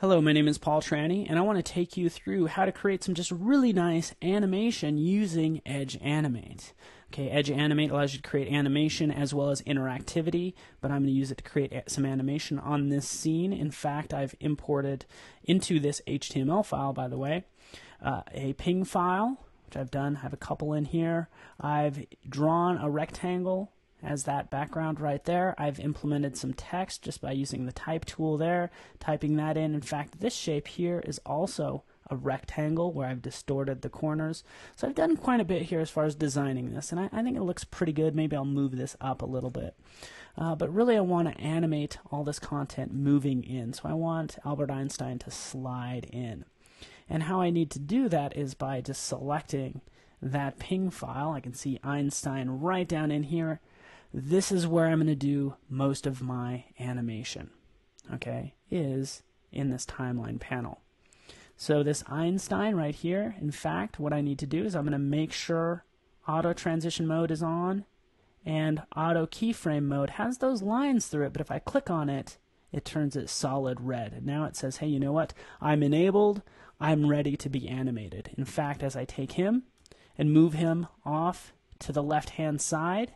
Hello, my name is Paul Trani, and I want to take you through how to create some just really nice animation using Edge Animate. Okay, Edge Animate allows you to create animation as well as interactivity, but I'm going to use it to create some animation on this scene. In fact, I've imported into this HTML file, by the way, uh, a ping file, which I've done. I have a couple in here. I've drawn a rectangle as that background right there. I've implemented some text just by using the type tool there, typing that in. In fact, this shape here is also a rectangle where I've distorted the corners. So I've done quite a bit here as far as designing this, and I, I think it looks pretty good. Maybe I'll move this up a little bit. Uh, but really, I want to animate all this content moving in. So I want Albert Einstein to slide in. And how I need to do that is by just selecting that ping file. I can see Einstein right down in here this is where I'm going to do most of my animation, okay, is in this timeline panel. So this Einstein right here, in fact, what I need to do is I'm going to make sure auto transition mode is on and auto keyframe mode has those lines through it, but if I click on it, it turns it solid red. And now it says, hey, you know what? I'm enabled. I'm ready to be animated. In fact, as I take him and move him off to the left-hand side,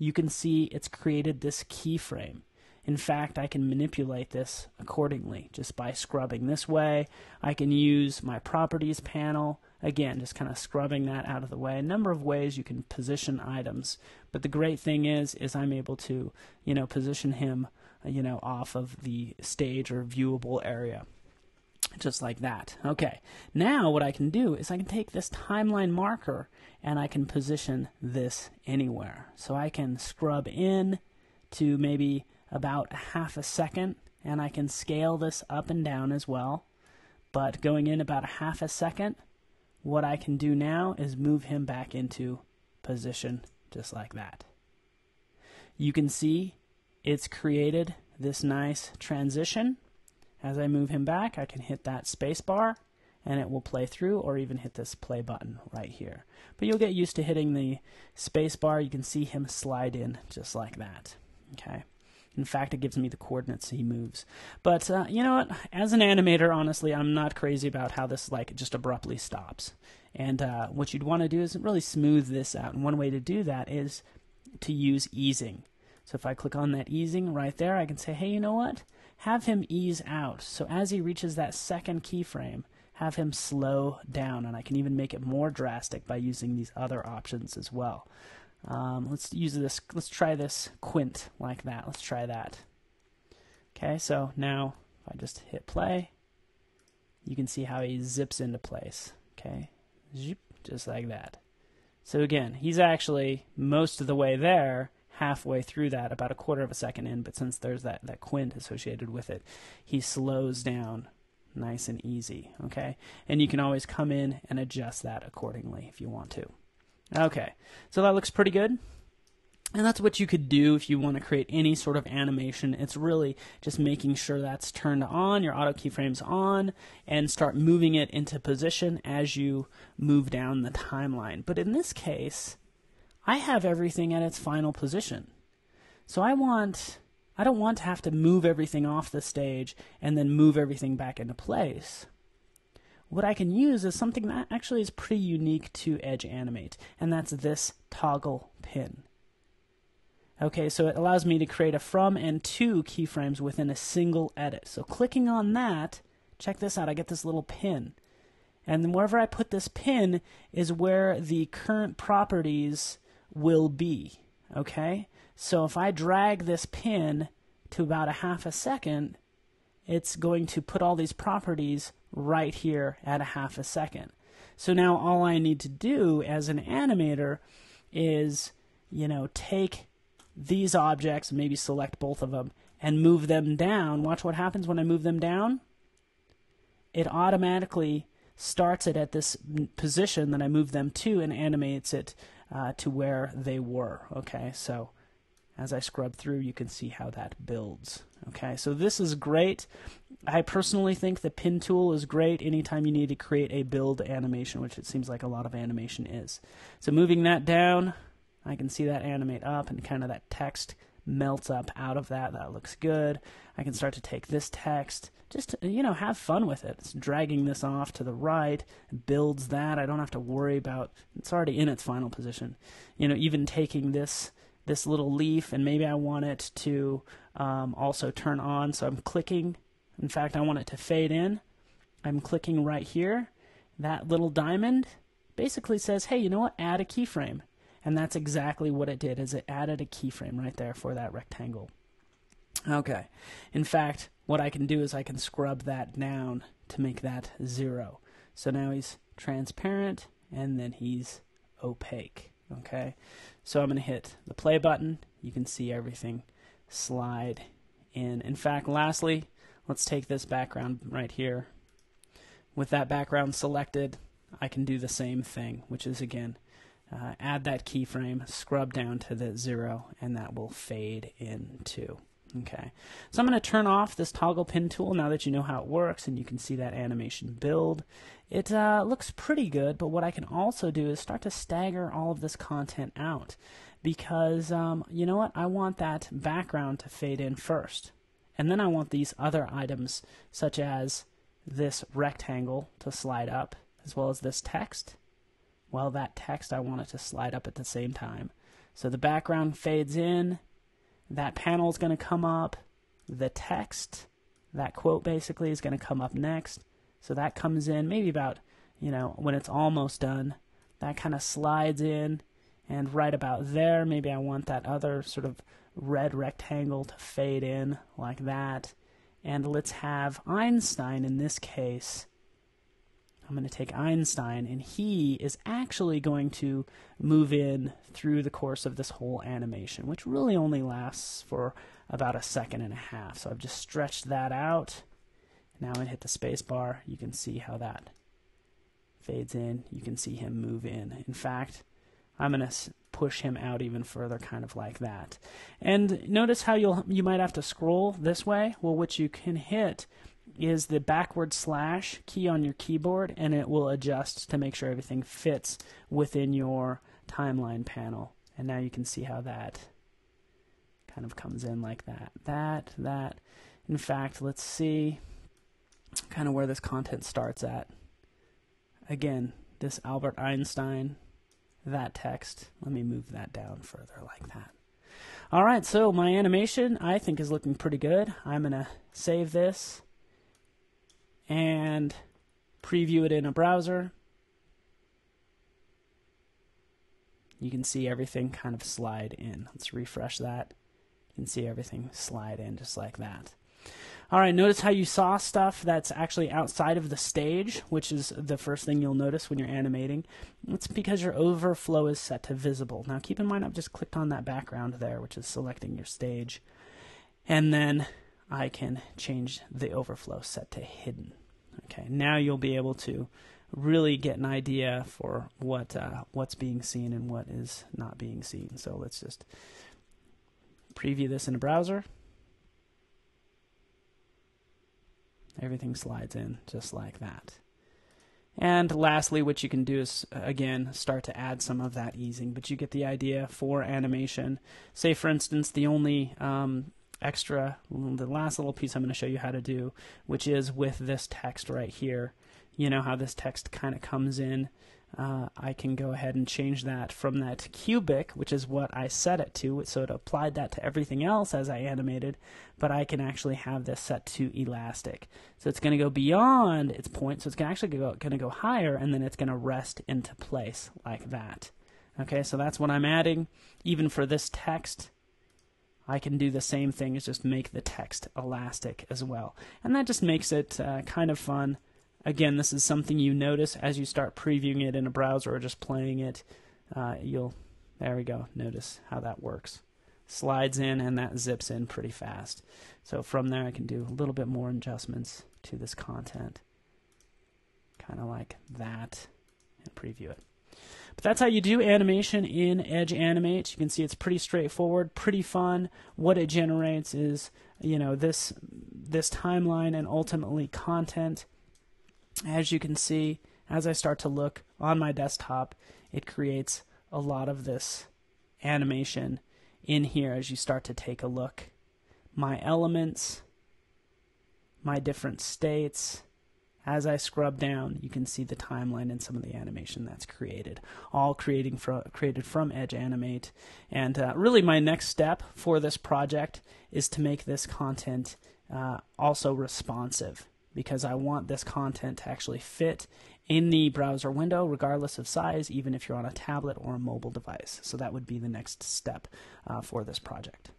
you can see it's created this keyframe. In fact, I can manipulate this accordingly just by scrubbing this way. I can use my properties panel, again, just kind of scrubbing that out of the way. A number of ways you can position items, but the great thing is, is I'm able to, you know, position him, you know, off of the stage or viewable area just like that. Okay, now what I can do is I can take this timeline marker and I can position this anywhere. So I can scrub in to maybe about half a second and I can scale this up and down as well. But going in about a half a second, what I can do now is move him back into position just like that. You can see it's created this nice transition as I move him back, I can hit that space bar and it will play through or even hit this play button right here. But you'll get used to hitting the space bar. You can see him slide in just like that. Okay. In fact, it gives me the coordinates he moves. But uh, you know what? As an animator, honestly, I'm not crazy about how this like just abruptly stops. And uh, what you'd want to do is really smooth this out. And one way to do that is to use easing. So if I click on that easing right there, I can say, hey, you know what? Have him ease out. So as he reaches that second keyframe, have him slow down. And I can even make it more drastic by using these other options as well. Um, let's use this. Let's try this quint like that. Let's try that. Okay, so now if I just hit play, you can see how he zips into place. Okay, just like that. So again, he's actually most of the way there, halfway through that, about a quarter of a second in, but since there's that, that quint associated with it, he slows down nice and easy, okay? And you can always come in and adjust that accordingly if you want to. Okay, so that looks pretty good. And that's what you could do if you want to create any sort of animation. It's really just making sure that's turned on, your auto keyframe's on, and start moving it into position as you move down the timeline. But in this case, I have everything at its final position. So I want I don't want to have to move everything off the stage and then move everything back into place. What I can use is something that actually is pretty unique to Edge Animate, and that's this toggle pin. Okay, so it allows me to create a from and to keyframes within a single edit. So clicking on that, check this out, I get this little pin. And wherever I put this pin is where the current properties will be. Okay? So if I drag this pin to about a half a second, it's going to put all these properties right here at a half a second. So now all I need to do as an animator is, you know, take these objects, maybe select both of them, and move them down. Watch what happens when I move them down. It automatically starts it at this position that I move them to and animates it uh, to where they were. Okay, so as I scrub through, you can see how that builds. Okay, so this is great. I personally think the pin tool is great anytime you need to create a build animation, which it seems like a lot of animation is. So moving that down, I can see that animate up and kind of that text melts up out of that. That looks good. I can start to take this text, just, you know, have fun with it. It's dragging this off to the right, builds that. I don't have to worry about, it's already in its final position. You know, even taking this this little leaf and maybe I want it to um, also turn on. So I'm clicking. In fact, I want it to fade in. I'm clicking right here. That little diamond basically says, hey, you know what? Add a keyframe. And that's exactly what it did, is it added a keyframe right there for that rectangle. Okay. In fact, what I can do is I can scrub that down to make that zero. So now he's transparent and then he's opaque. Okay. So I'm going to hit the play button. You can see everything slide in. In fact, lastly, let's take this background right here. With that background selected, I can do the same thing, which is again, uh, add that keyframe, scrub down to the zero, and that will fade in too. Okay, so I'm going to turn off this toggle pin tool now that you know how it works and you can see that animation build. It uh, looks pretty good, but what I can also do is start to stagger all of this content out because, um, you know what, I want that background to fade in first. And then I want these other items, such as this rectangle to slide up, as well as this text. Well, that text, I want it to slide up at the same time. So the background fades in, that panel is going to come up. The text, that quote basically, is going to come up next. So that comes in maybe about, you know, when it's almost done. That kind of slides in. And right about there, maybe I want that other sort of red rectangle to fade in like that. And let's have Einstein in this case I'm going to take Einstein, and he is actually going to move in through the course of this whole animation, which really only lasts for about a second and a half. So I've just stretched that out. Now I hit the space bar. You can see how that fades in. You can see him move in. In fact, I'm going to push him out even further, kind of like that. And notice how you'll you might have to scroll this way. Well, what you can hit is the backward slash key on your keyboard, and it will adjust to make sure everything fits within your timeline panel. And now you can see how that kind of comes in like that. That, that. In fact, let's see kind of where this content starts at. Again, this Albert Einstein, that text. Let me move that down further like that. All right, so my animation I think is looking pretty good. I'm going to save this and preview it in a browser. You can see everything kind of slide in. Let's refresh that. You can see everything slide in just like that. All right, notice how you saw stuff that's actually outside of the stage, which is the first thing you'll notice when you're animating. It's because your overflow is set to visible. Now keep in mind I've just clicked on that background there, which is selecting your stage. And then I can change the overflow set to hidden. Okay, now you'll be able to really get an idea for what uh, what's being seen and what is not being seen. So let's just preview this in a browser. Everything slides in just like that. And lastly, what you can do is, again, start to add some of that easing, but you get the idea for animation. Say, for instance, the only um, extra, the last little piece I'm going to show you how to do, which is with this text right here. You know how this text kind of comes in. Uh, I can go ahead and change that from that cubic, which is what I set it to, so it applied that to everything else as I animated, but I can actually have this set to elastic. So it's going to go beyond its point, so it's actually going to go higher, and then it's going to rest into place like that. Okay, so that's what I'm adding. Even for this text, I can do the same thing as just make the text elastic as well. And that just makes it uh, kind of fun. Again, this is something you notice as you start previewing it in a browser or just playing it. Uh, you'll, there we go, notice how that works. Slides in and that zips in pretty fast. So from there I can do a little bit more adjustments to this content. Kind of like that and preview it. But that's how you do animation in Edge Animate. You can see it's pretty straightforward, pretty fun. What it generates is, you know, this this timeline and ultimately content. As you can see, as I start to look on my desktop, it creates a lot of this animation in here as you start to take a look. My elements, my different states. As I scrub down, you can see the timeline and some of the animation that's created, all creating created from Edge Animate. And uh, really, my next step for this project is to make this content uh, also responsive because I want this content to actually fit in the browser window, regardless of size, even if you're on a tablet or a mobile device. So that would be the next step uh, for this project.